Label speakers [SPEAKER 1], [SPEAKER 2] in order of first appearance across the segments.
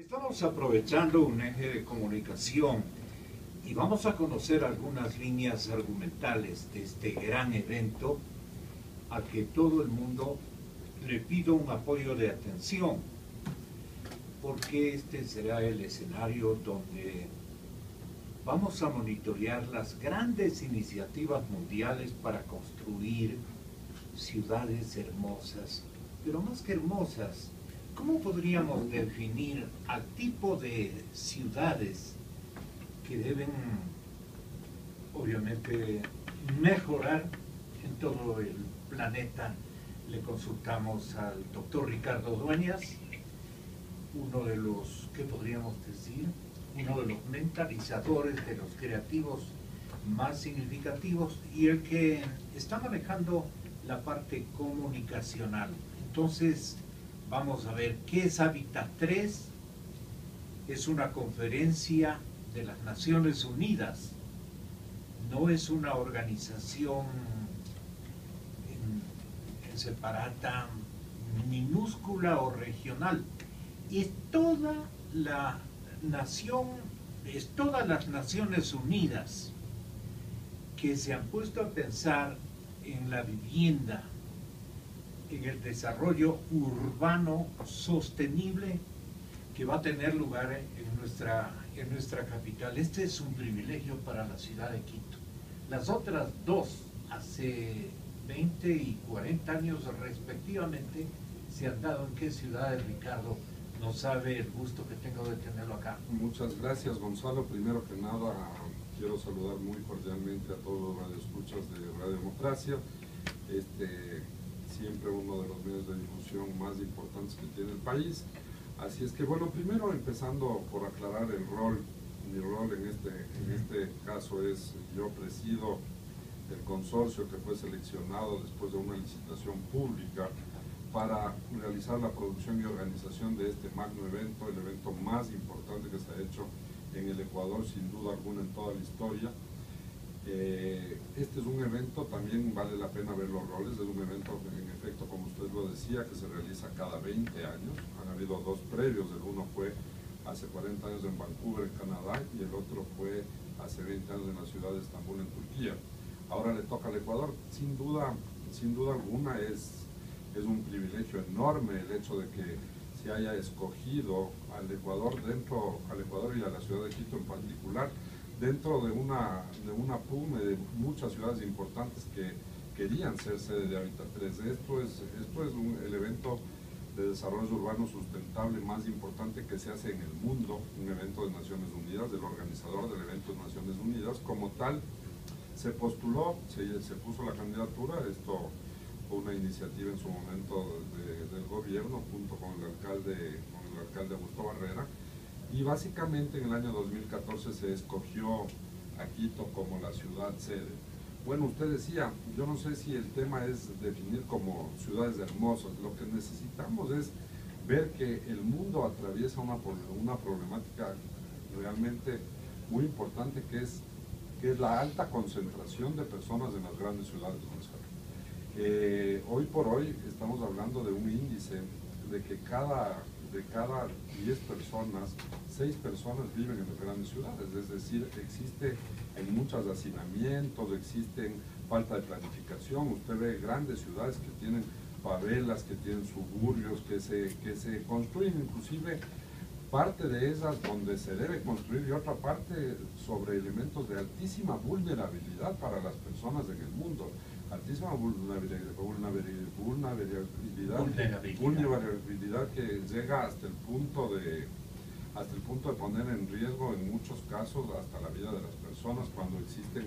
[SPEAKER 1] Estamos aprovechando un eje de comunicación y vamos a conocer algunas líneas argumentales de este gran evento a que todo el mundo le pido un apoyo de atención porque este será el escenario donde vamos a monitorear las grandes iniciativas mundiales para construir ciudades hermosas, pero más que hermosas, ¿cómo podríamos definir al tipo de ciudades que deben, obviamente, mejorar en todo el planeta? Le consultamos al doctor Ricardo Dueñas, uno de los, ¿qué podríamos decir? Uno de los mentalizadores, de los creativos más significativos y el que está manejando la parte comunicacional. Entonces, vamos a ver qué es Hábitat 3. Es una conferencia de las Naciones Unidas. No es una organización en separata minúscula o regional es toda la nación, es todas las Naciones Unidas que se han puesto a pensar en la vivienda, en el desarrollo urbano sostenible que va a tener lugar en nuestra, en nuestra capital. Este es un privilegio para la ciudad de Quito. Las otras dos, hace 20 y 40 años respectivamente, se han dado en qué ciudades, Ricardo, no sabe el gusto que tengo de tenerlo acá.
[SPEAKER 2] Muchas gracias Gonzalo. Primero que nada quiero saludar muy cordialmente a todos los radioescuchas de Radio Democracia. Este, siempre uno de los medios de difusión más importantes que tiene el país. Así es que bueno, primero empezando por aclarar el rol, mi rol en este, en este caso es, yo presido el consorcio que fue seleccionado después de una licitación pública para realizar la producción y organización de este magno evento, el evento más importante que se ha hecho en el Ecuador, sin duda alguna en toda la historia. Eh, este es un evento, también vale la pena ver los roles, es un evento en efecto, como usted lo decía, que se realiza cada 20 años. Han habido dos previos, el uno fue hace 40 años en Vancouver, en Canadá, y el otro fue hace 20 años en la ciudad de Estambul, en Turquía. Ahora le toca al Ecuador. Sin duda, sin duda alguna es es un privilegio enorme el hecho de que se haya escogido al Ecuador dentro, al Ecuador y a la ciudad de Quito en particular, dentro de una, de una PUME de muchas ciudades importantes que querían ser sede de Habitat 3. Esto es, esto es el evento de desarrollo urbano sustentable más importante que se hace en el mundo, un evento de Naciones Unidas, del organizador del evento de Naciones Unidas. Como tal, se postuló, se, se puso la candidatura, esto una iniciativa en su momento del gobierno junto con el alcalde, con el alcalde Augusto Barrera y básicamente en el año 2014 se escogió a Quito como la ciudad sede. Bueno, usted decía, yo no sé si el tema es definir como ciudades hermosas, lo que necesitamos es ver que el mundo atraviesa una, una problemática realmente muy importante que es, que es la alta concentración de personas en las grandes ciudades hoy por hoy estamos hablando de un índice de que cada, de cada 10 personas, 6 personas viven en las grandes ciudades, es decir, existe en muchos hacinamientos, existen falta de planificación, usted ve grandes ciudades que tienen favelas, que tienen suburbios, que se, que se construyen. Inclusive parte de esas donde se debe construir y otra parte sobre elementos de altísima vulnerabilidad para las personas en el mundo altísima vulnerabilidad, vulnerabilidad, que llega hasta el punto de hasta el punto de poner en riesgo en muchos casos hasta la vida de las personas cuando existen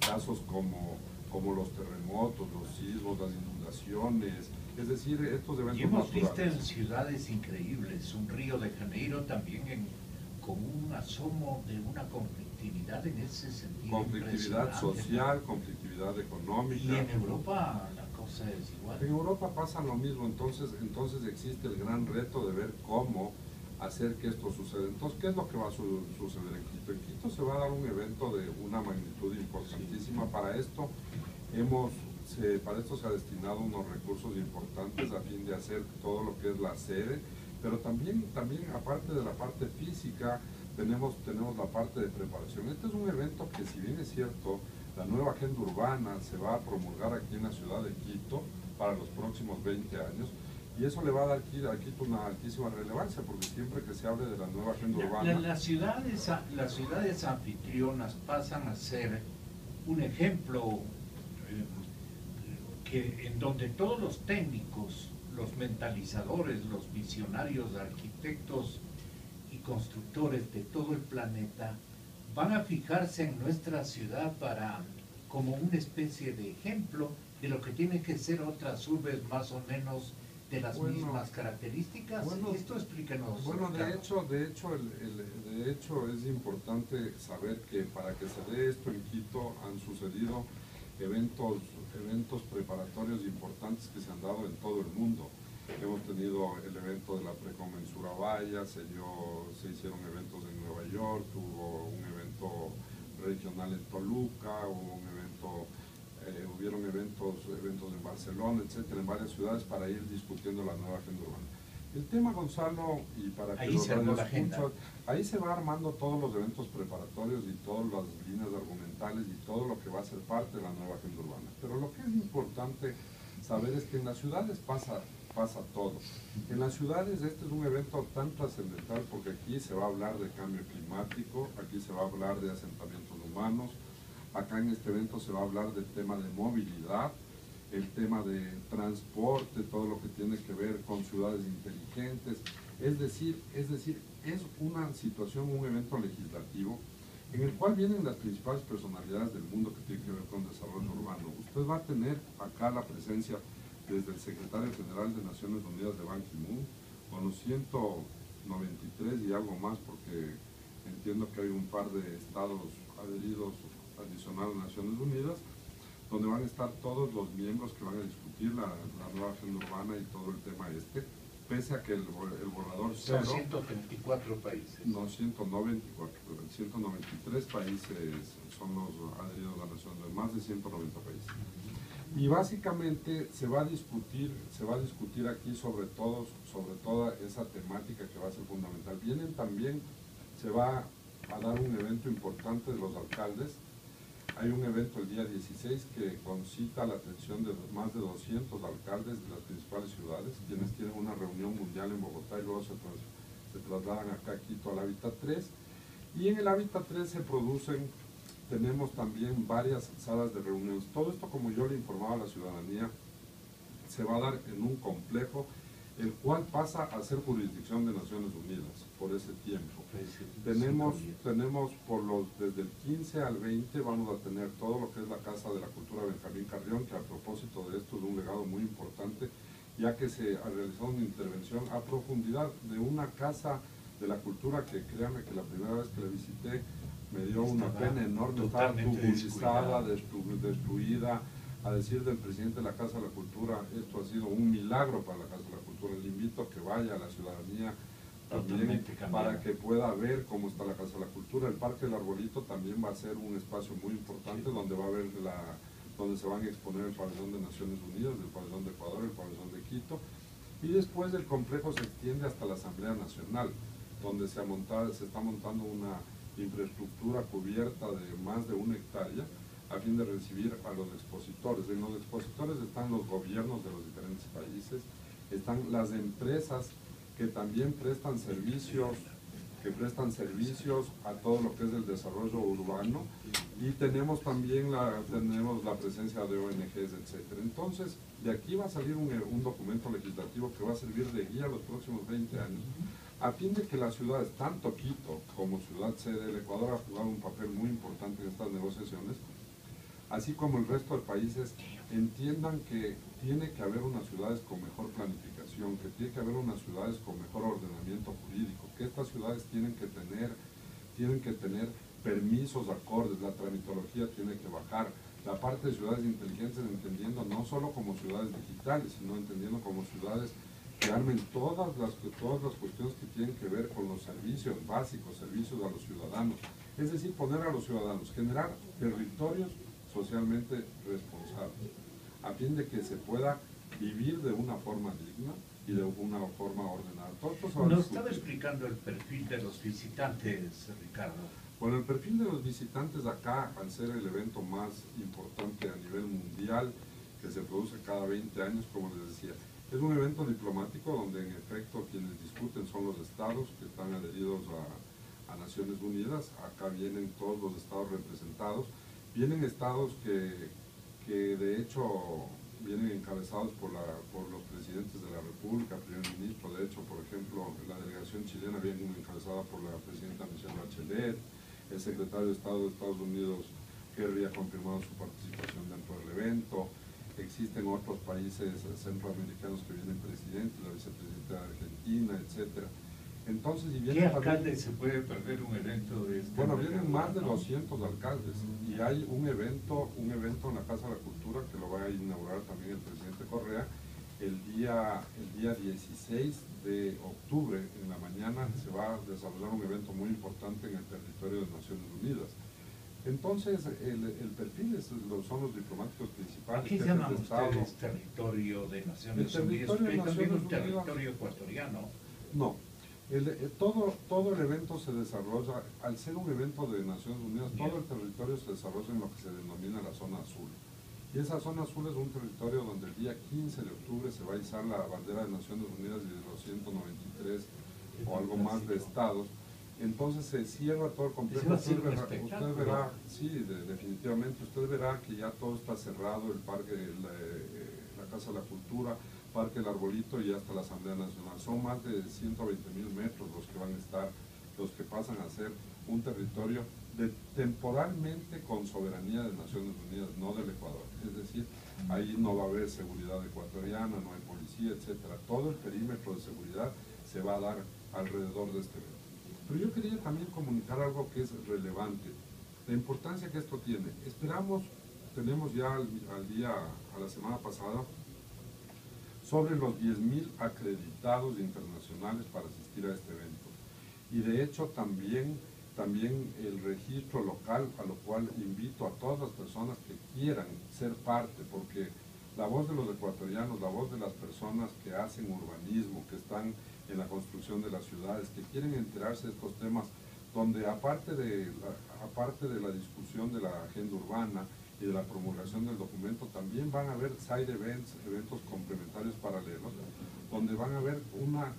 [SPEAKER 2] casos como, como los terremotos, los sismos, las inundaciones, es decir, estos eventos
[SPEAKER 1] Y hemos visto en ciudades increíbles, un Río de Janeiro también en, con un asomo de una conflictividad en ese sentido.
[SPEAKER 2] Conflictividad social, conflictividad económica.
[SPEAKER 1] Y en Europa la cosa es igual.
[SPEAKER 2] En Europa pasa lo mismo, entonces, entonces existe el gran reto de ver cómo hacer que esto suceda. Entonces, ¿qué es lo que va a suceder en Quito? En Quito se va a dar un evento de una magnitud importantísima. Para esto hemos para esto se ha destinado unos recursos importantes a fin de hacer todo lo que es la sede, pero también, también aparte de la parte física, tenemos, tenemos la parte de preparación. Este es un evento que si bien es cierto, la nueva agenda urbana se va a promulgar aquí en la ciudad de Quito para los próximos 20 años, y eso le va a dar aquí, a Quito una altísima relevancia, porque siempre que se hable de la nueva agenda urbana...
[SPEAKER 1] las, ciudades, las ciudades anfitrionas pasan a ser un ejemplo eh, que, en donde todos los técnicos, los mentalizadores, los visionarios, arquitectos y constructores de todo el planeta van a fijarse en nuestra ciudad para como una especie de ejemplo de lo que tienen que ser otras urbes más o menos de las mismas características. Bueno, Esto explíquenos.
[SPEAKER 2] Bueno, de hecho, de hecho, de hecho es importante saber que para que se dé esto en Quito han sucedido eventos, eventos preparatorios importantes que se han dado en todo el mundo. Hemos tenido el evento de la preconmensura Valla, se, se hicieron eventos en Nueva York, hubo un evento regional en Toluca, hubo un evento eh, hubieron eventos, eventos en Barcelona, etcétera, en varias ciudades para ir discutiendo la nueva agenda urbana. El tema, Gonzalo, y para que
[SPEAKER 1] ahí se,
[SPEAKER 2] ahí se va armando todos los eventos preparatorios y todas las líneas argumentales y todo lo que va a ser parte de la nueva agenda urbana. Pero lo que es importante saber es que en las ciudades pasa, pasa todo. En las ciudades este es un evento tan trascendental porque aquí se va a hablar de cambio climático, aquí se va a hablar de asentamientos humanos, Acá en este evento se va a hablar del tema de movilidad, el tema de transporte, todo lo que tiene que ver con ciudades inteligentes. Es decir, es decir, es una situación, un evento legislativo en el cual vienen las principales personalidades del mundo que tienen que ver con desarrollo urbano. Usted va a tener acá la presencia desde el secretario general de Naciones Unidas de Ban Ki-moon, con los 193 y algo más, porque entiendo que hay un par de estados adheridos adicional a Naciones Unidas, donde van a estar todos los miembros que van a discutir la, nueva agenda urbana y todo el tema este, pese a que el, el borrador
[SPEAKER 1] Son 124 países.
[SPEAKER 2] No, 194, 193 países son los adheridos a la Naciones Unidas, más de 190 países. Y básicamente se va a discutir, se va a discutir aquí sobre todo, sobre toda esa temática que va a ser fundamental. Vienen también, se va a dar un evento importante de los alcaldes, hay un evento el día 16 que concita la atención de más de 200 alcaldes de las principales ciudades, quienes tienen una reunión mundial en Bogotá y luego se, trasladan acá a Quito al Hábitat 3. Y en el Hábitat 3 se producen, tenemos también varias salas de reuniones. Todo esto, como yo le informaba a la ciudadanía, se va a dar en un complejo el cual pasa a ser jurisdicción de Naciones Unidas por ese tiempo. Tenemos, tenemos por los, desde el 15 al 20 vamos a tener todo lo que es la Casa de la Cultura Benjamín Carrión, que a propósito de esto es un legado muy importante, ya que se ha realizado una intervención a profundidad de una casa de la cultura que créanme que la primera vez que la visité me dio una pena enorme, estaba publicizada, destruida, a decir del presidente de la Casa de la Cultura, esto ha sido un milagro para la Casa de la Cultura. Le invito a que vaya a la ciudadanía también para que pueda ver cómo está la Casa de la Cultura. El Parque del Arbolito también va a ser un espacio muy importante donde va a haber la donde se van a exponer el pabellón de Naciones Unidas, el pabellón de Ecuador, el pabellón de Quito. Y después el complejo se extiende hasta la Asamblea Nacional, donde se, se está montando una infraestructura cubierta de más de una hectárea, a fin de recibir a los expositores. En los expositores están los gobiernos de los diferentes países, están las empresas que también prestan servicios que prestan servicios a todo lo que es el desarrollo urbano y tenemos también la, tenemos la presencia de ONGs, etcétera. Entonces, de aquí va a salir un, un, documento legislativo que va a servir de guía los próximos 20 años, a fin de que las ciudades, tanto Quito como ciudad sede del Ecuador, ha jugado un papel muy importante en estas negociaciones, así como el resto de países, entiendan que tiene que haber unas ciudades con mejor planificación, que tiene que haber unas ciudades con mejor ordenamiento jurídico, que estas ciudades tienen que tener, tienen que tener permisos acordes, la tramitología tiene que bajar, la parte de ciudades inteligentes entendiendo no solo como ciudades digitales, sino entendiendo como ciudades que armen todas las, todas las cuestiones que tienen que ver con los servicios básicos, servicios a los ciudadanos. Es decir, poner a los ciudadanos, generar territorios socialmente responsable, a fin de que se pueda vivir de una forma digna y de una forma ordenada.
[SPEAKER 1] Nos estaba explicando el perfil de los visitantes, Ricardo.
[SPEAKER 2] Bueno, el perfil de los visitantes acá, al ser el evento más importante a nivel mundial, que se produce cada 20 años, como les decía, es un evento diplomático donde en efecto quienes discuten son los estados que están adheridos a, a Naciones Unidas. Acá vienen todos los estados representados. Vienen estados que, que de hecho vienen encabezados por, la, por los presidentes de la República, primer ministro, de hecho, por ejemplo, la delegación chilena viene encabezada por la presidenta Michelle Bachelet, el secretario de Estado de Estados Unidos, Kerry, ha confirmado su participación dentro del evento, existen otros países centroamericanos que vienen presidentes, la vicepresidenta de Argentina, etcétera.
[SPEAKER 1] Entonces, y ¿Qué alcalde se puede perder un evento de este
[SPEAKER 2] Bueno, vienen más de 200 alcaldes y hay un evento, un evento en la Casa de la Cultura que lo va a inaugurar también el presidente Correa el día, el día 16 de octubre en la mañana se va a desarrollar un evento muy importante en el territorio de Naciones Unidas. Entonces, el, el perfil es, son los diplomáticos principales.
[SPEAKER 1] ¿Qué llaman ustedes territorio de Naciones Unidas? También un territorio ecuatoriano?
[SPEAKER 2] No, el, eh, todo, todo el evento se desarrolla, al ser un evento de Naciones Unidas, todo el territorio se desarrolla en lo que se denomina la zona azul. Y esa zona azul es un territorio donde el día 15 de octubre se va a izar la bandera de Naciones Unidas y de los 193 o algo más de estados. Entonces se cierra todo el complejo. Usted verá, sí, definitivamente, usted verá que ya todo está cerrado, el parque, la, eh, la Casa de la Cultura, Parque El Arbolito y hasta la Asamblea Nacional. Son más de 120 mil metros los que van a estar, los que pasan a ser un territorio de, temporalmente con soberanía de Naciones Unidas, no del Ecuador. Es decir, ahí no va a haber seguridad ecuatoriana, no hay policía, etcétera. Todo el perímetro de seguridad se va a dar alrededor de este evento. Pero yo quería también comunicar algo que es relevante, la importancia que esto tiene. Esperamos, tenemos ya al día, a la semana pasada, sobre los 10.000 acreditados internacionales para asistir a este evento. Y de hecho también, también el registro local, a lo cual invito a todas las personas que quieran ser parte, porque la voz de los ecuatorianos, la voz de las personas que hacen urbanismo, que están en la construcción de las ciudades, que quieren enterarse de estos temas, donde aparte de aparte de la discusión de la agenda urbana, y de la promulgación del documento, también van a haber side events, eventos complementarios paralelos, donde van a haber una,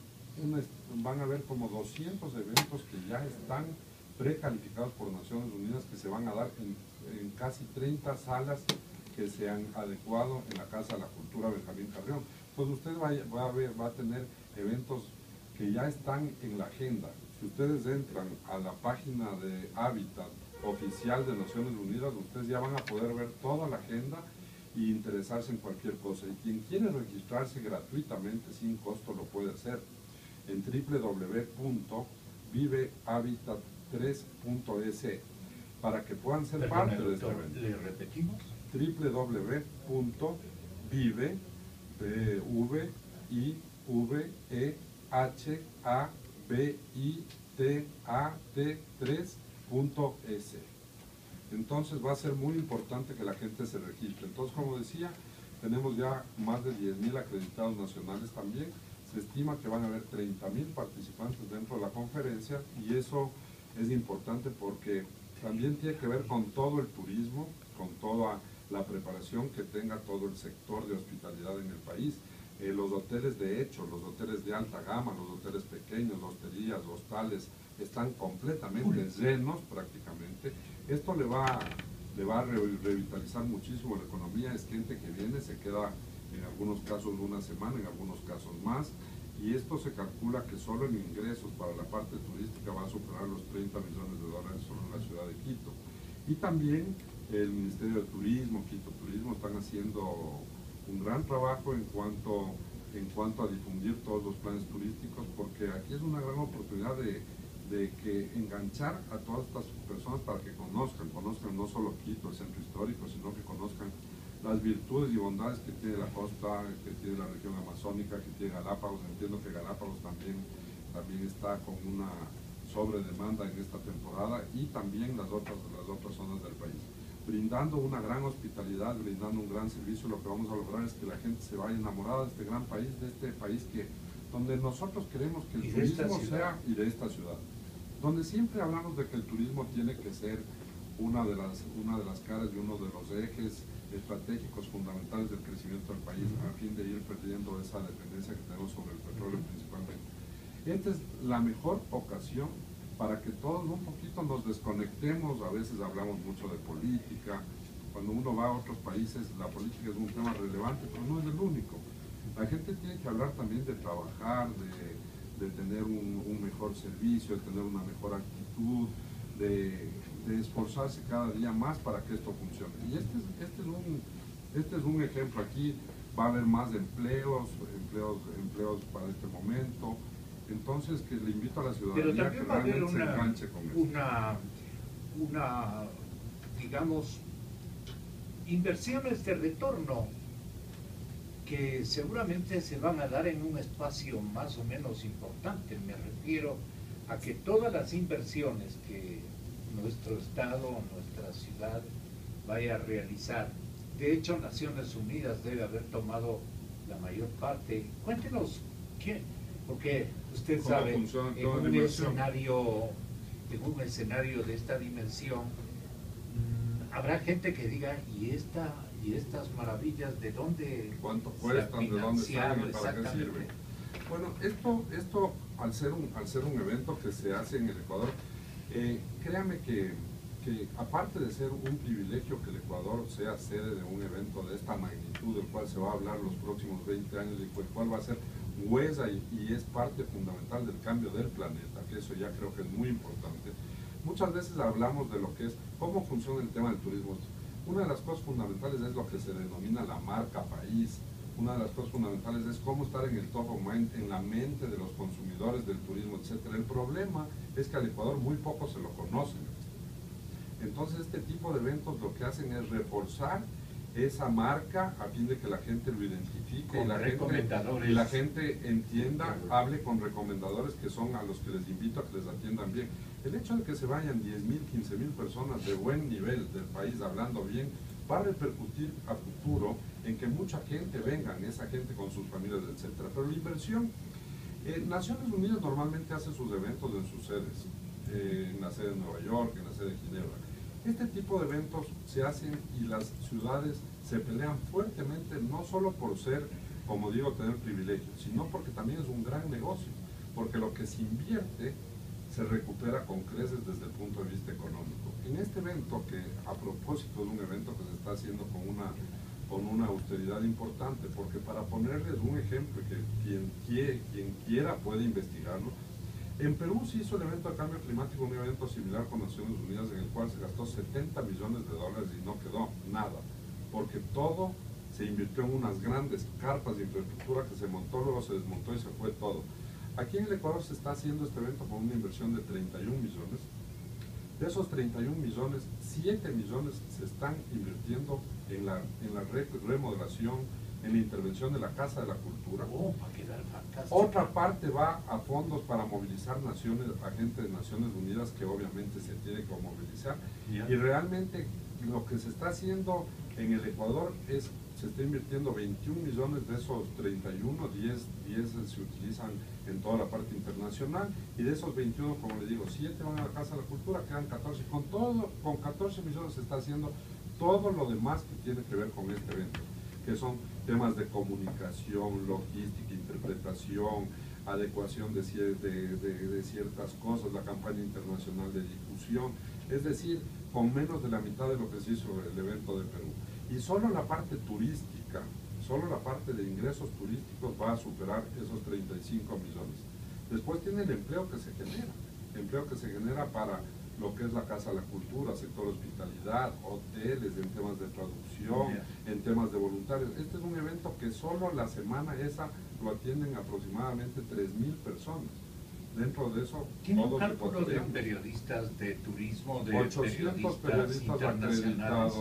[SPEAKER 2] van a haber como 200 eventos que ya están precalificados por Naciones Unidas que se van a dar en, casi 30 salas que se han adecuado en la Casa de la Cultura Benjamín Carrión. Entonces usted va, a ver, va a tener eventos que ya están en la agenda. Si ustedes entran a la página de Hábitat oficial de Naciones Unidas, ustedes ya van a poder ver toda la agenda e interesarse en cualquier cosa. Y quien quiere registrarse gratuitamente, sin costo, lo puede hacer en www.vivehabitat3.es para que puedan ser parte de este evento.
[SPEAKER 1] ¿Le repetimos?
[SPEAKER 2] www.vive, v i v e h a b i t a t 3 S. Entonces va a ser muy importante que la gente se registre. Entonces, como decía, tenemos ya más de 10.000 acreditados nacionales también. Se estima que van a haber 30.000 participantes dentro de la conferencia y eso es importante porque también tiene que ver con todo el turismo, con toda la preparación que tenga todo el sector de hospitalidad en el país. Eh, los hoteles de hecho, los hoteles de alta gama, los hoteles pequeños, hosterías, hostales, están completamente llenos prácticamente. Esto le va, le va a revitalizar muchísimo la economía, es gente que viene, se queda en algunos casos una semana, en algunos casos más, y esto se calcula que solo en ingresos para la parte turística va a superar los 30 millones de dólares solo en la ciudad de Quito. Y también el Ministerio de Turismo, Quito Turismo, están haciendo un gran trabajo en cuanto, en cuanto a difundir todos los planes turísticos, porque aquí es una gran oportunidad de de que enganchar a todas estas personas para que conozcan, conozcan no solo Quito, el centro histórico, sino que conozcan las virtudes y bondades que tiene la costa, que tiene la región amazónica, que tiene Galápagos. Entiendo que Galápagos también, también está con una sobredemanda en esta temporada y también las otras, las otras zonas del país. Brindando una gran hospitalidad, brindando un gran servicio, lo que vamos a lograr es que la gente se vaya enamorada de este gran país, de este país que donde nosotros queremos que el turismo sea y de esta ciudad, donde siempre hablamos de que el turismo tiene que ser una de las una de las caras y uno de los ejes estratégicos fundamentales del crecimiento del país a fin de ir perdiendo esa dependencia que tenemos sobre el petróleo principalmente. Esta es la mejor ocasión para que todos un poquito nos desconectemos, a veces hablamos mucho de política, cuando uno va a otros países la política es un tema relevante, pero no es el único. La gente tiene que hablar también de trabajar, de, tener un, mejor servicio, de tener una mejor actitud, de, esforzarse cada día más para que esto funcione. Y este es, este es, un, este es un ejemplo. Aquí va a haber más empleos, empleos, empleos para este momento, entonces, que le invito a la ciudadanía que realmente se enganche con
[SPEAKER 1] eso. Una, una, digamos, inversiones de retorno que seguramente se van a dar en un espacio más o menos importante. Me refiero a que todas las inversiones que nuestro Estado, nuestra ciudad vaya a realizar, de hecho Naciones Unidas debe haber tomado la mayor parte. Cuéntenos, ¿quién, porque usted sabe, en un, escenario, en un escenario de esta dimensión, mm, habrá gente que diga, ¿y esta y estas maravillas de dónde
[SPEAKER 2] cuánto cuestan, de dónde salen, para qué sirven? Bueno, esto, esto al ser un, al ser un evento que se hace en el Ecuador, eh, créame que, que, aparte de ser un privilegio que el Ecuador sea sede de un evento de esta magnitud, del cual se va a hablar los próximos 20 años y el cual va a ser huesa y, es parte fundamental del cambio del planeta, que eso ya creo que es muy importante. Muchas veces hablamos de lo que es, cómo funciona el tema del turismo. Una de las cosas fundamentales es lo que se denomina la marca país. Una de las cosas fundamentales es cómo estar en el top of mind, en la mente de los consumidores del turismo, etc. El problema es que al Ecuador muy poco se lo conocen. Entonces este tipo de eventos lo que hacen es reforzar esa marca a fin de que la gente lo identifique y la, gente, y la gente entienda, hable con recomendadores que son a los que les invito a que les atiendan bien. El hecho de que se vayan 10 mil, 15 mil personas de buen nivel del país hablando bien, va a repercutir a futuro en que mucha gente venga, esa gente con sus familias, etc. Pero la inversión, eh, Naciones Unidas normalmente hace sus eventos en sus sedes, eh, en la sede de Nueva York, en la sede de Ginebra este tipo de eventos se hacen y las ciudades se pelean fuertemente, no solo por ser, como digo, tener privilegios, sino porque también es un gran negocio, porque lo que se invierte se recupera con creces desde el punto de vista económico. En este evento, que a propósito de un evento que se está haciendo con una, con una austeridad importante, porque para ponerles un ejemplo que quien, quien quiera puede investigarlo, en Perú se hizo el evento de cambio climático, un evento similar con Naciones Unidas, en el cual se gastó 70 millones de dólares y no quedó nada, porque todo se invirtió en unas grandes carpas de infraestructura que se montó, luego se desmontó y se fue todo. Aquí en el Ecuador se está haciendo este evento con una inversión de 31 millones. De esos 31 millones, 7 millones se están invirtiendo en la, en la remodelación, en la intervención de la Casa de la Cultura.
[SPEAKER 1] Oh,
[SPEAKER 2] Otra parte va a fondos para movilizar naciones, agentes de Naciones Unidas que obviamente se tiene que movilizar. Y realmente lo que se está haciendo en el Ecuador es, se está invirtiendo 21 millones de esos 31, 10, 10 se utilizan en toda la parte internacional y de esos 21, como le digo, 7 van a la Casa de la Cultura, quedan 14. Con, todo, con 14 millones se está haciendo todo lo demás que tiene que ver con este evento que son temas de comunicación, logística, interpretación, adecuación de, ciertas cosas, la campaña internacional de difusión, es decir, con menos de la mitad de lo que se hizo el evento de Perú. Y solo la parte turística, solo la parte de ingresos turísticos va a superar esos 35 millones. Después tiene el empleo que se genera, empleo que se genera para lo que es la Casa de la Cultura, sector hospitalidad, hoteles, en temas de traducción, en temas de voluntarios. Este es un evento que solo la semana esa lo atienden aproximadamente 3.000 personas. Dentro de eso,
[SPEAKER 1] ¿Tiene un cálculo de periodistas de turismo, de 800 periodistas, acreditados,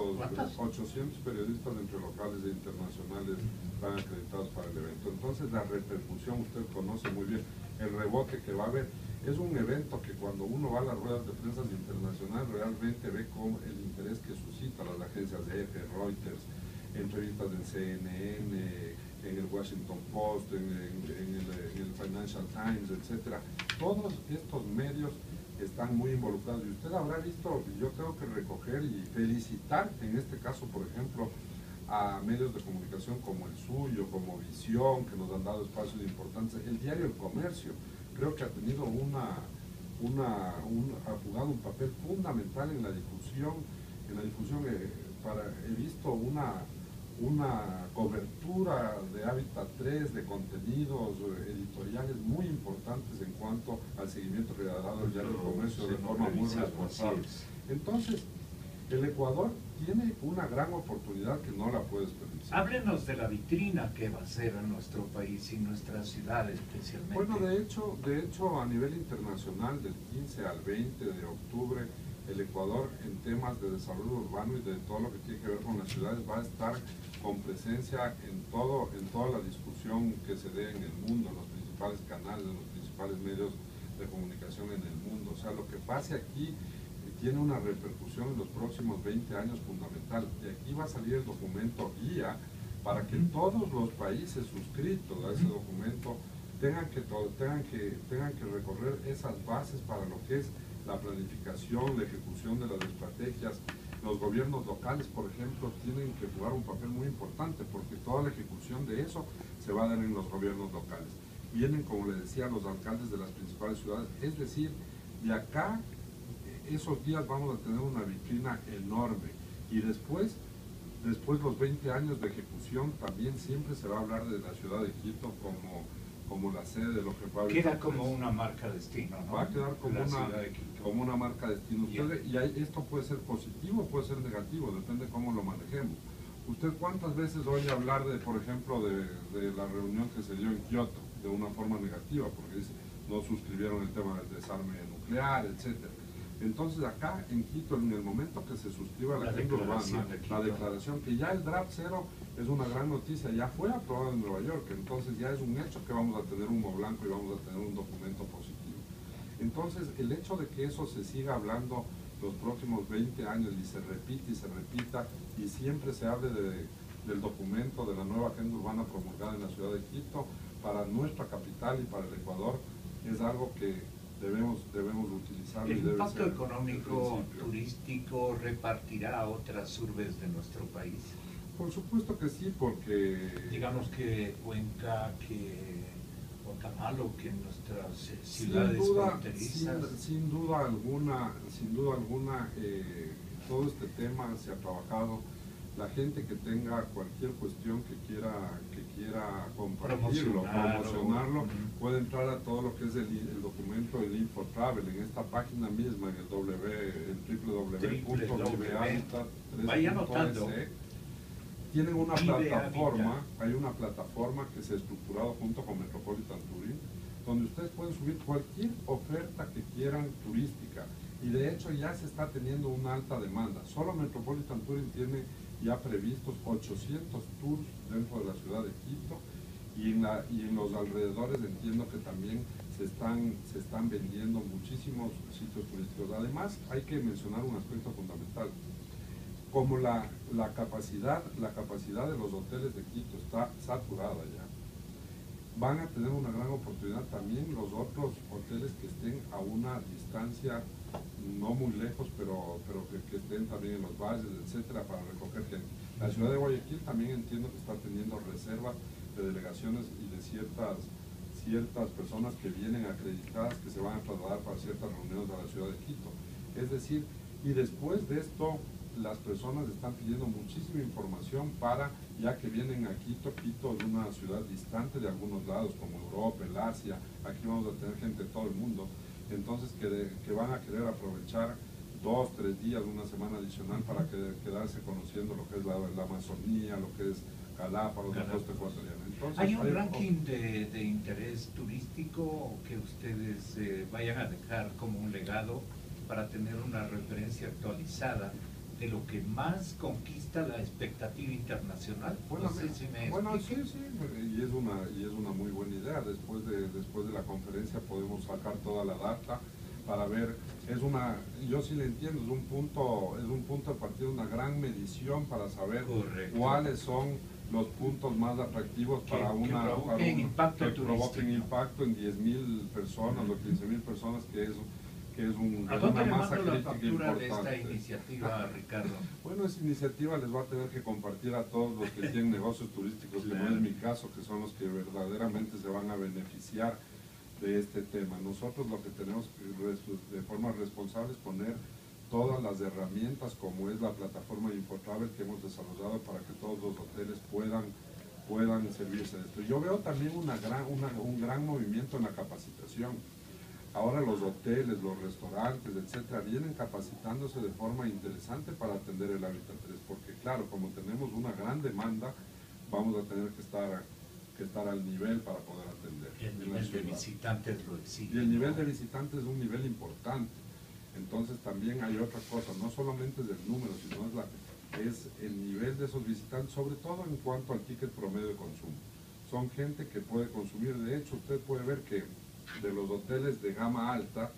[SPEAKER 2] 800 periodistas entre locales e internacionales están acreditados para el evento. Entonces la repercusión, usted conoce muy bien el rebote que va a haber es un evento que cuando uno va a las ruedas de prensa internacional realmente ve con el interés que suscita las agencias de EFE, Reuters, entrevistas del CNN, en el Washington Post, en, el, Financial Times, etcétera. Todos estos medios están muy involucrados y usted habrá visto, yo tengo que recoger y felicitar en este caso, por ejemplo, a medios de comunicación como el suyo, como Visión, que nos han dado espacios importantes, el diario El Comercio, creo que ha tenido una, una ha jugado un papel fundamental en la difusión, en la difusión eh, para, he visto una una cobertura de Hábitat 3, de contenidos eh, editoriales muy importantes en cuanto al seguimiento que ha dado el diario del comercio de forma muy responsable. Entonces, el Ecuador tiene una gran oportunidad que no la puedes desperdiciar.
[SPEAKER 1] Háblenos de la vitrina que va a ser en nuestro país y nuestra ciudad especialmente.
[SPEAKER 2] Bueno, de hecho, de hecho a nivel internacional del 15 al 20 de octubre el Ecuador en temas de desarrollo urbano y de todo lo que tiene que ver con las ciudades va a estar con presencia en todo en toda la discusión que se dé en el mundo, en los principales canales, en los principales medios de comunicación en el mundo. O sea, lo que pase aquí tiene una repercusión en los próximos 20 años fundamental. De aquí va a salir el documento guía para que todos los países suscritos a ese documento tengan que, tengan que, tengan que recorrer esas bases para lo que es la planificación, la ejecución de las estrategias. Los gobiernos locales, por ejemplo, tienen que jugar un papel muy importante porque toda la ejecución de eso se va a dar en los gobiernos locales. Vienen, como le decía, los alcaldes de las principales ciudades. Es decir, de acá, esos días vamos a tener una vitrina enorme. Y después, después los 20 años de ejecución, también siempre se va a hablar de la ciudad de Quito como como la sede de lo que
[SPEAKER 1] va a Queda como una marca destino, ¿no?
[SPEAKER 2] Va a quedar como, una, como una marca destino. y esto puede ser positivo, puede ser negativo, depende cómo lo manejemos. ¿Usted cuántas veces oye hablar de, por ejemplo, de, de, la reunión que se dio en Kioto de una forma negativa? Porque dice, no suscribieron el tema del desarme nuclear, etcétera. Entonces acá en Quito, en el momento que se suscriba la, agenda urbana, la declaración, que ya el draft cero es una gran noticia, ya fue aprobado en Nueva York, entonces ya es un hecho que vamos a tener humo blanco y vamos a tener un documento positivo. Entonces el hecho de que eso se siga hablando los próximos 20 años y se repite y se repita y siempre se hable del documento de la nueva agenda urbana promulgada en la ciudad de Quito para nuestra capital y para el Ecuador es algo que debemos, debemos utilizar.
[SPEAKER 1] ¿El impacto económico turístico repartirá a otras urbes de nuestro país?
[SPEAKER 2] Por supuesto que sí, porque...
[SPEAKER 1] Digamos que Cuenca, que Guatemala, que nuestras eh, ciudades sin duda,
[SPEAKER 2] sin, duda alguna, sin duda alguna, eh, todo este tema se ha trabajado la gente que tenga cualquier cuestión que quiera que quiera compartirlo, promocionarlo, puede entrar a todo lo que es el, documento del InfoTravel en esta página misma, en el www.vivehabitat3.es. Tienen una plataforma, hay una plataforma que se ha estructurado junto con Metropolitan Touring, donde ustedes pueden subir cualquier oferta que quieran turística. Y de hecho ya se está teniendo una alta demanda. Solo Metropolitan Touring tiene ya previstos 800 tours dentro de la ciudad de Quito y en, la, y en los alrededores entiendo que también se están, se están vendiendo muchísimos sitios turísticos. Además, hay que mencionar un aspecto fundamental. Como la, la, capacidad, la capacidad de los hoteles de Quito está saturada ya, van a tener una gran oportunidad también los otros hoteles que estén a una distancia no muy lejos, pero, pero que, estén también en los valles, etcétera, para recoger gente. La ciudad de Guayaquil también entiendo que está teniendo reservas de delegaciones y de ciertas, ciertas personas que vienen acreditadas que se van a trasladar para ciertas reuniones a la ciudad de Quito. Es decir, y después de esto, las personas están pidiendo muchísima información para, ya que vienen a Quito, Quito es una ciudad distante de algunos lados, como Europa, el Asia, aquí vamos a tener gente de todo el mundo, entonces que, que van a querer aprovechar dos, tres días, una semana adicional para que, quedarse conociendo lo que es la, Amazonía, lo que es Galápagos, la costa ecuatoriana.
[SPEAKER 1] ¿Hay un ranking de, de, interés turístico que ustedes eh, vayan a dejar como un legado para tener una referencia actualizada de lo que más conquista la expectativa internacional.
[SPEAKER 2] Bueno, sí, sí, y es, una, y es una muy buena idea. Después de, después de la conferencia podemos sacar toda la data para ver, es una, yo sí le entiendo, es un punto, es un punto de partida, una gran medición para saber cuáles son los puntos más atractivos para una
[SPEAKER 1] que impacto,
[SPEAKER 2] que provoquen impacto en 10.000 personas o 15.000 personas que es que es un,
[SPEAKER 1] ¿A dónde una masa crítica la importante. de esta iniciativa, Ricardo?
[SPEAKER 2] Bueno, esa iniciativa les va a tener que compartir a todos los que tienen negocios turísticos, que no es mi caso, que son los que verdaderamente se van a beneficiar de este tema. Nosotros lo que tenemos de forma responsable es poner todas las herramientas como es la plataforma Infotravel que hemos desarrollado para que todos los hoteles puedan, puedan servirse de esto. Yo veo también una gran, un gran movimiento en la capacitación. Ahora los hoteles, los restaurantes, etcétera, vienen capacitándose de forma interesante para atender el hábitat 3, porque claro, como tenemos una gran demanda, vamos a tener que estar que estar al nivel para poder atender.
[SPEAKER 1] Y el nivel de visitantes lo exige.
[SPEAKER 2] Y el nivel de visitantes es un nivel importante. Entonces también hay otra cosa, no solamente es el número, sino es, la, es el nivel de esos visitantes, sobre todo en cuanto al ticket promedio de consumo. Son gente que puede consumir, de hecho usted puede ver que de los hoteles de gama alta,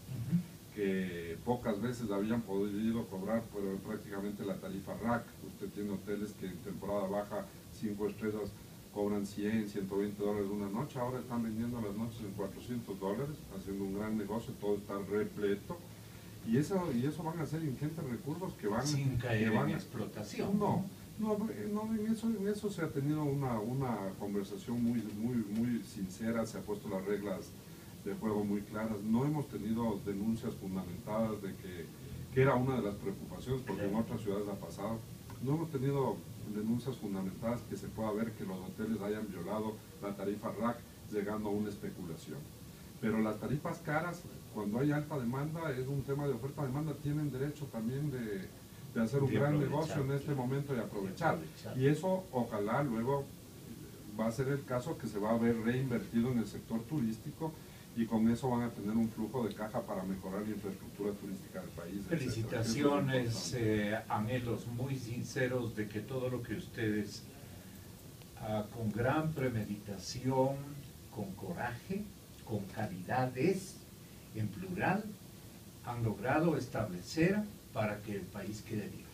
[SPEAKER 2] que pocas veces habían podido cobrar pero prácticamente la tarifa RAC. Usted tiene hoteles que en temporada baja, 5 estrellas, cobran 100, 120 dólares una noche, ahora están vendiendo las noches en 400 dólares, haciendo un gran negocio, todo está repleto. Y eso, y eso van a ser ingentes recursos que van,
[SPEAKER 1] Sin caer
[SPEAKER 2] en
[SPEAKER 1] explotación.
[SPEAKER 2] No, no, no en, eso, en eso se ha tenido una, una conversación muy, muy, muy sincera, se ha puesto las reglas de juego muy claras. No hemos tenido denuncias fundamentadas de que, que era una de las preocupaciones, porque en otras ciudades ha pasado. No hemos tenido denuncias fundamentadas que se pueda ver que los hoteles hayan violado la tarifa RAC llegando a una especulación. Pero las tarifas caras, cuando hay alta demanda, es un tema de oferta-demanda, tienen derecho también de, hacer un gran negocio en este momento y aprovechar. Y eso ojalá luego va a ser el caso que se va a ver reinvertido en el sector turístico y con eso van a tener un flujo de caja para mejorar la infraestructura turística del país.
[SPEAKER 1] Felicitaciones, eh, anhelos muy sinceros de que todo lo que ustedes ah, con gran premeditación, con coraje, con calidades, en plural, han logrado establecer para que el país quede bien.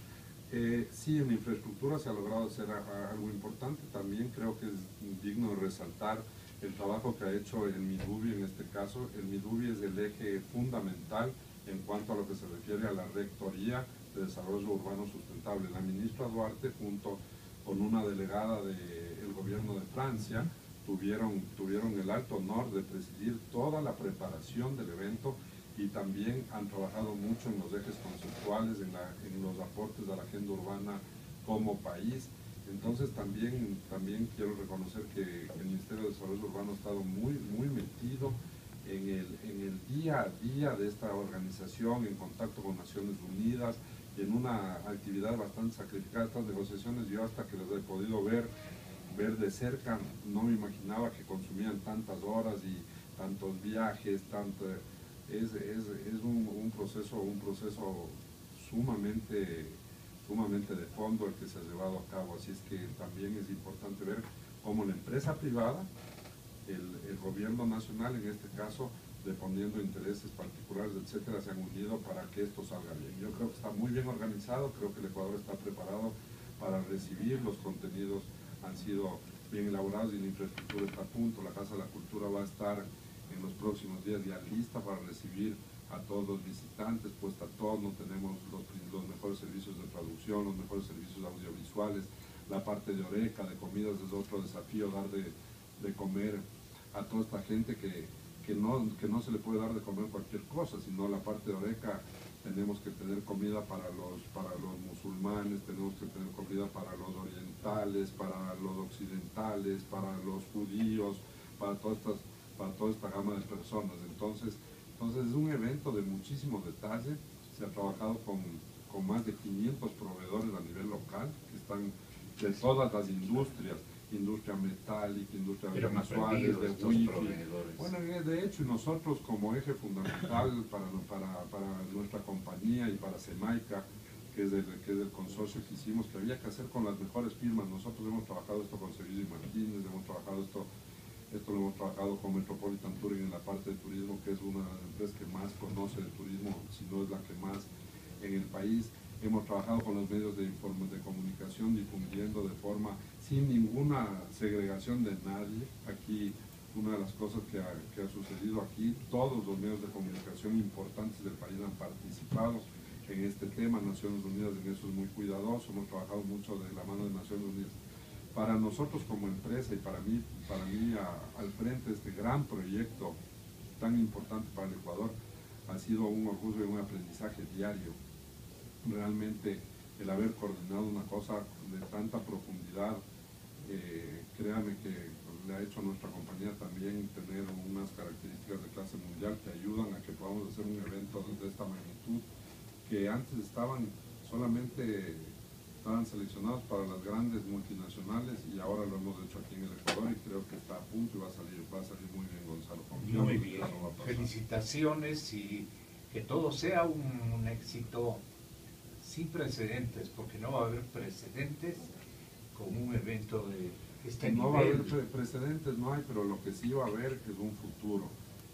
[SPEAKER 2] Eh, sí, en infraestructura se ha logrado hacer algo importante. También creo que es digno de resaltar el trabajo que ha hecho el MIDUBI en este caso. El MIDUBI es el eje fundamental en cuanto a lo que se refiere a la Rectoría de Desarrollo Urbano Sustentable. La ministra Duarte, junto con una delegada del gobierno de Francia, tuvieron, tuvieron el alto honor de presidir toda la preparación del evento y también han trabajado mucho en los ejes conceptuales, en, en los aportes de la agenda urbana como país entonces también, también quiero reconocer que el Ministerio de Desarrollo Urbano ha estado muy, muy metido en el, en el día a día de esta organización, en contacto con Naciones Unidas, en una actividad bastante sacrificada. Estas negociaciones yo hasta que las he podido ver, ver de cerca, no me imaginaba que consumían tantas horas y tantos viajes, tanto, es, es, es un, proceso, un proceso sumamente sumamente de fondo el que se ha llevado a cabo, así es que también es importante ver cómo la empresa privada, el, gobierno nacional en este caso, dependiendo intereses particulares, etcétera, se han unido para que esto salga bien. Yo creo que está muy bien organizado, creo que el Ecuador está preparado para recibir, los contenidos han sido bien elaborados y la infraestructura está a punto, la Casa de la Cultura va a estar en los próximos días ya lista para recibir a todos los visitantes, pues a todos no tenemos los, mejores servicios de traducción, los mejores servicios audiovisuales, la parte de oreca, de comidas es otro desafío, dar de, comer a toda esta gente que, que, no, que no se le puede dar de comer cualquier cosa, sino la parte de oreca tenemos que tener comida para los, para los musulmanes, tenemos que tener comida para los orientales, para los occidentales, para los judíos, para, todas estas, para toda esta gama de personas. Entonces, entonces es un evento de muchísimos detalles, se ha trabajado con, más de 500 proveedores a nivel local, que están de todas las industrias, industria metálica, industria de visuales, de wifi. Bueno, de hecho, nosotros como eje fundamental para, para, para nuestra compañía y para Semaica, que es, el, que es el consorcio que hicimos, que había que hacer con las mejores firmas. Nosotros hemos trabajado esto con Sevilla y Martínez, hemos trabajado esto, esto lo hemos trabajado con Metropolitan Touring en la parte de turismo, que es una de las empresas que más conoce el turismo, si no es la que más en el país. Hemos trabajado con los medios de, de comunicación difundiendo de forma sin ninguna segregación de nadie. Aquí una de las cosas que ha, que ha sucedido aquí, todos los medios de comunicación importantes del país han participado en este tema, Naciones Unidas en eso es muy cuidadoso, hemos trabajado mucho de la mano de Naciones Unidas. Para nosotros como empresa y para mí, para mí al frente de este gran proyecto tan importante para el Ecuador, ha sido un orgullo y un aprendizaje diario. Realmente el haber coordinado una cosa de tanta profundidad, eh, créame que le ha hecho a nuestra compañía también tener unas características de clase mundial que ayudan a que podamos hacer un evento de esta magnitud que antes estaban solamente estaban seleccionados para las grandes multinacionales y ahora lo hemos hecho aquí en el Ecuador y creo que está a punto y va a salir, va a salir muy bien Gonzalo.
[SPEAKER 1] muy bien, felicitaciones y que todo sea un, éxito sin precedentes, porque no va a haber precedentes con un evento de este
[SPEAKER 2] no va a haber precedentes, no hay, pero lo que sí va a haber es un futuro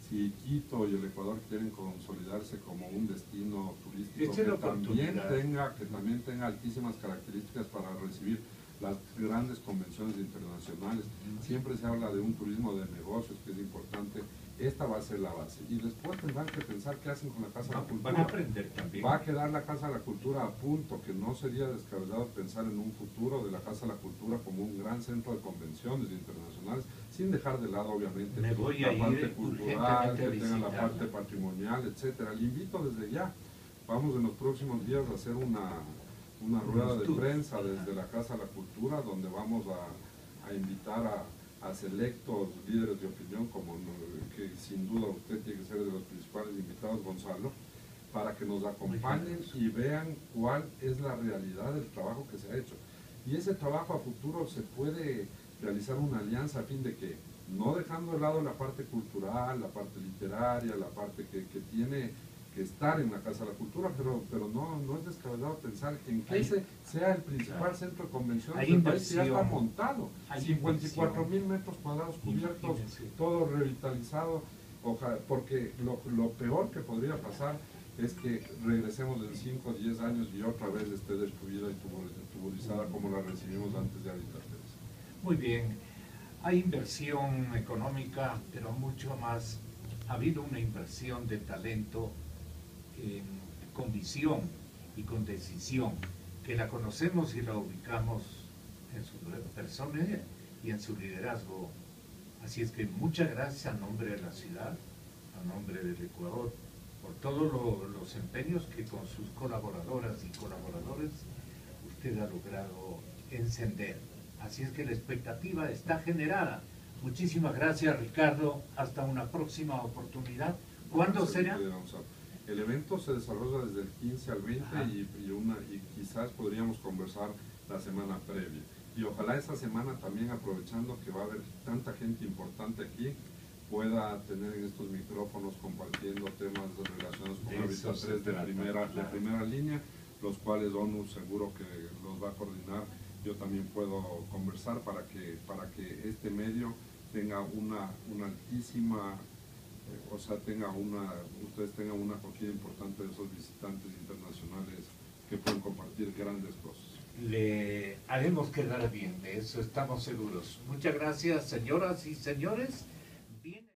[SPEAKER 2] si Quito y el Ecuador quieren consolidarse como un destino turístico que también, tenga, que también tenga altísimas características para recibir las grandes convenciones internacionales. Siempre se habla de un turismo de negocios que es importante. Esta va a ser la base. Y después tendrán que pensar qué hacen con la Casa de la Cultura.
[SPEAKER 1] Van a aprender también.
[SPEAKER 2] Va a quedar la Casa de la Cultura a punto, que no sería descabellado pensar en un futuro de la Casa de la Cultura como un gran centro de convenciones internacionales, sin dejar de lado obviamente
[SPEAKER 1] la
[SPEAKER 2] parte cultural, que tenga la parte patrimonial, etcétera. Le invito desde ya. Vamos en los próximos días a hacer una, una rueda de prensa desde la Casa de la Cultura, donde vamos a, invitar a, a, selectos líderes de opinión, como que sin duda usted tiene que ser de los principales invitados, Gonzalo, para que nos acompañen y vean cuál es la realidad del trabajo que se ha hecho. Y ese trabajo a futuro se puede realizar una alianza a fin de que, no dejando de lado la parte cultural, la parte literaria, la parte que, tiene que estar en la Casa de la Cultura, pero, pero no, no es descabellado pensar en que ese sea el principal centro de convenciones del país ya está montado. 54 mil metros cuadrados cubiertos, todo revitalizado, porque lo, lo, peor que podría pasar es que regresemos en 5 o 10 años y otra vez esté destruida y tuburizada como la recibimos antes de habitar.
[SPEAKER 1] Muy bien, hay inversión económica, pero mucho más, ha habido una inversión de talento con visión y con decisión, que la conocemos y la ubicamos en su persona y en su liderazgo. Así es que muchas gracias a nombre de la ciudad, a nombre del Ecuador, por todos los empeños que con sus colaboradoras y colaboradores usted ha logrado encender. Así es que la expectativa está generada. Muchísimas gracias Ricardo, hasta una próxima oportunidad. ¿Cuándo será?
[SPEAKER 2] El evento se desarrolla desde el 15 al 20 y, una, y quizás podríamos conversar la semana previa. Y ojalá esa semana también aprovechando que va a haber tanta gente importante aquí, pueda tener en estos micrófonos compartiendo temas relacionados con Habitat 3 de primera, de primera línea, los cuales ONU seguro que los va a coordinar. Yo también puedo conversar para que, para que este medio tenga una, una altísima, o sea, tenga una, ustedes tengan una acogida importante de esos visitantes internacionales que pueden compartir grandes cosas.
[SPEAKER 1] Le haremos quedar bien, de eso estamos seguros. Muchas gracias, señoras y señores.